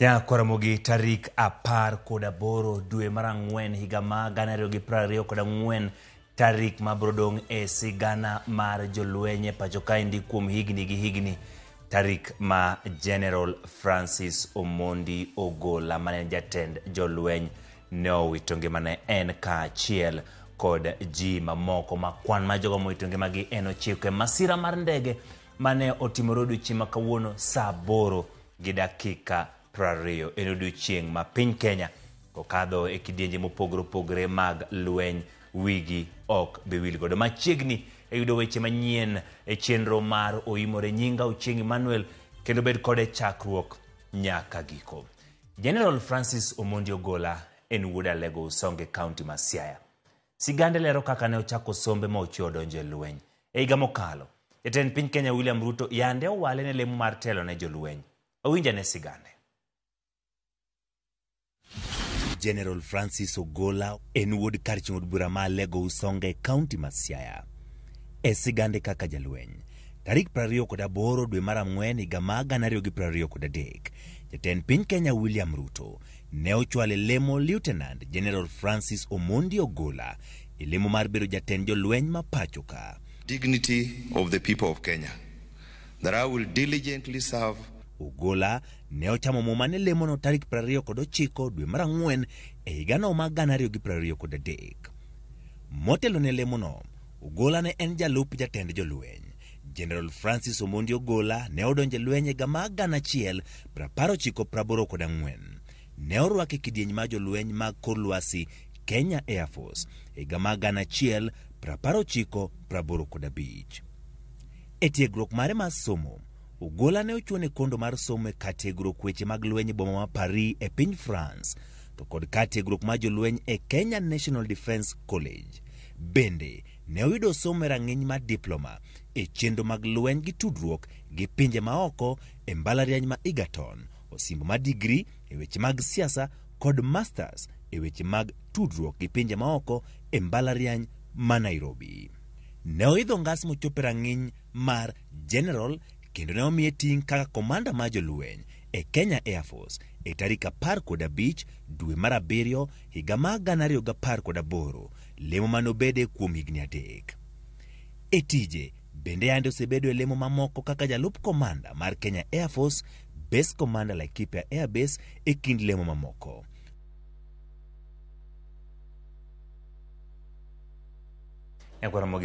Nyakoromogi tarik apar kod aboro dwe mar ang'wen higa ma gana ariyo gi piero ariyo kod ang'wen tarik ma biro dong' e sigana mar jolweny e pacho kaendi kuom higni gi higni tarik ma General Francis Omondi Ogola mane en jatend jolweny ne owito ngimane en kaachiel kod ji mamoko ma kwan ma jogo mowito ngimagi en ochiko e masira mar ndege mane otimore odiochieng' ma kawuono saa aboro gi dakika prariyo en odiochieng' ma piny Kenya okadho e kidienje mopogore opogore mag lweny wigi ok bi wil godo. Machiegni e yudo weche manyien e chenro mar Oimore nyinga Ochieng' Emmanuel kendo bed kode chakruok nyaka giko. General Francis Omondi Ogola en wuod Alego Usonge County ma Siaya. Sigande lero kaka ne ochako sombe ma ochwe odonjo e lweny. E higa mokalo, jatend piny Kenya William Ruto yande owale ne lemo mar telo ne jolweny. Owinj ane sigande. General Francis Ogola en wuod kar chung'od bura ma Alego Usonga e kaunti ma Siaya. E sigande kaka jalweny, tarik 28 dwe mar ang'wen higa ma 2023, jatend piny Kenya William Ruto Ne ochwale lemo Lieutenant General Francis Omondi Ogola e lemo mar bedo jatend jolweny ma pacho ka. dignity of the people of Kenya, that I will diligently serve Ogola ne ochamo muma ne lemono tarik 29 dwe mar ang'wen e higano ma 2023. Motelo ne lemono, Ogola ne en jalup jatend jolweny. Jeneral Francis Omondi Ogola ne odonjo e lweny higa ma gana achiel prapar ochiko praboro kod ang'wen. Ne orwake kidieny mar jolweny mag kor lwasi Kenya Air Force e higa ma gana achiel prapar ochiko praboro kod abich. E tiegruok mare mar somo, Ogola ne ochwone kondo mar somo e kar tiegruok weche mag lweny e boma ma Paris e piny France to kod kar tiegruok mar jolweny e Kenya National Defence College. Bende, Ne oyudo osomo e rang'iny mar diploma e chenro mag lweny gi tudruok gi pinje maoko e mbalariany ma Egerton, osimbo mar digri e weche mag siasa kod masters e weche mag tudruok gi pinje maoko e mbalariany ma Nairobi. Ne oidho ngas mochopo e rang'iny mar General kendo ne omiye ting' kaka komanda mar jolweny e Kenya Air Force e tarik apar kod abich dwe mar abiriyo higa mar gana ariyo gi apar kod aboro lemo ma nobede kuom higni adek. E tije, bende yande osebedo e lemo mamoko kaka jalup komanda mar Kenya Air Force, Base Commander Laikipia Air Base e kind lemo mamoko.